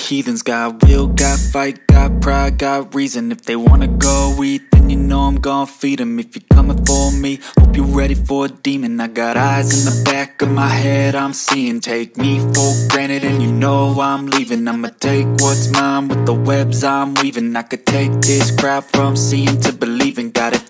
heathens. Got will, got fight, got pride, got reason. If they wanna go eat, then you know I'm gon' feed them If you're coming for me, hope you're ready for a demon. I got eyes in the back of my head, I'm seeing. Take me for granted and you know I'm leaving. I'ma take what's mine with the webs I'm weaving. I could take this crowd from seeing to believing. Got a